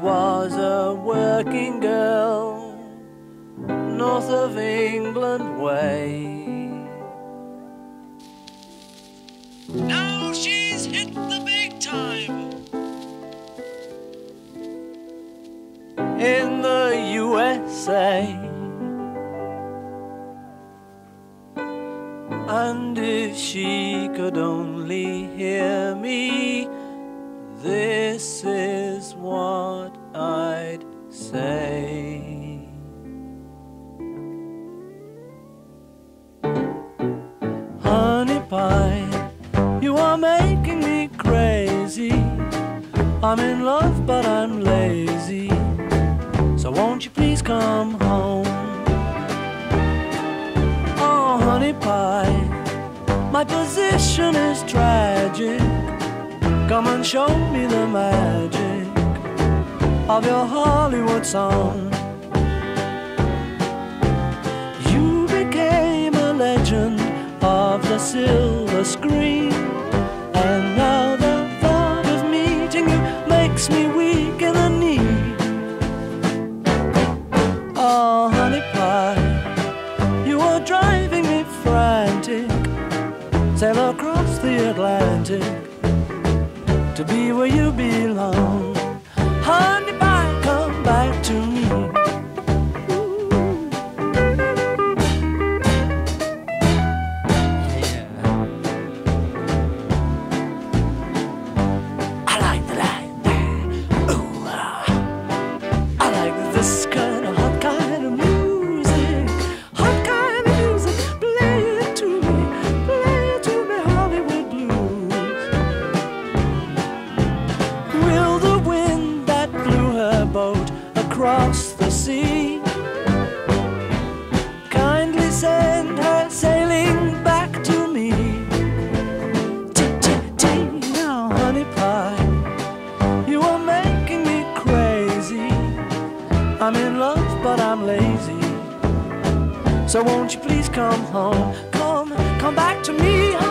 was a working girl, north of England way. Now she's hit the big time. in the USA. And if she could only hear me, this is what I'd say. Honey pie, you are making me crazy. I'm in love, but I'm lazy. So won't you please come home? Oh, honey pie, my position is tragic. Come and show me the magic of your Hollywood song. You became a legend of the silver screen, and now the thought of meeting you makes me weak in the knee. Oh, honey pie, you are driving me frantic. Sail across the Atlantic to be where you belong. Boat across the sea kindly send her sailing back to me? T-t-t, now, honey pie. You are making me crazy. I'm in love, but I'm lazy. So won't you please come home? Come, come back to me.